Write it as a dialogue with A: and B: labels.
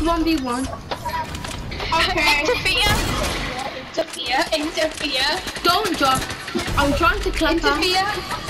A: 1v1.
B: Okay.
C: Sophia.
B: Sophia, interfere.
A: Don't drop. I'm trying to clip her.
B: Sophia.